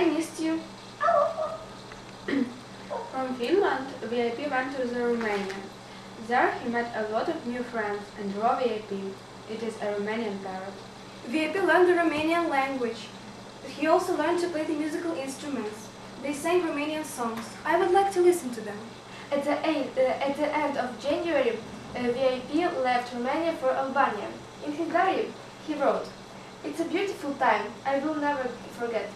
I missed you. From Finland, VIP went to the Romania. There he met a lot of new friends and raw VIP. It is a Romanian parrot. VIP learned the Romanian language. He also learned to play the musical instruments. They sang Romanian songs. I would like to listen to them. At the, eight, uh, at the end of January, uh, VIP left Romania for Albania. In his diary, he wrote, It's a beautiful time. I will never forget.